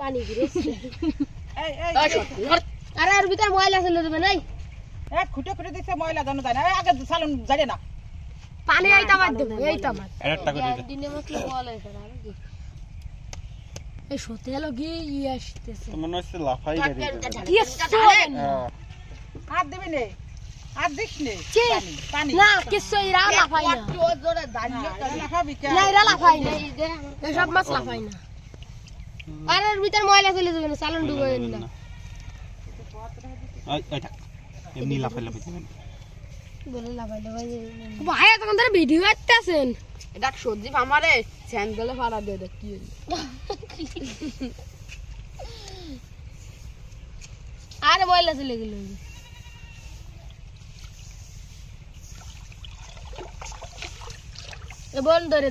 পানি দিয়েছে এই এই আরে আর ভিতর ময়লা চলে যাবে নাই? এক খুঁটে খুঁটে দেখছে ময়লা জানো যায় আগে সালুন জানে না। পানি এইটা মার দেবো এইটা মার একটা করে দে। দিনে মতলে বল এটা আর কি এই সতে হলো কি ই আসতেছে। মনে হচ্ছে লাফাই বেরিয়ে কি। হাত দিবি নে হাত দিস নে পানি, পানি। না কিছু ইরা লাফাই না। না, এটা খাবি কে? না এরা লাফাই না। এসব মাছ লাফাই না। আর এর ভিতর ময়লা চলে যাবে না চালন ডুবে না। এই, এই থাক। এমনি লাফাই লাফাই যাবেন বলে লাফাই লাফাই ভাই তখন ধরে ভিডিও করতেছেন এটা সবজি আমারে স্যান্ডেলে ফাড়া দিয়ে দেখ কি। আরে ময়লা চলে গেল। বল ধরে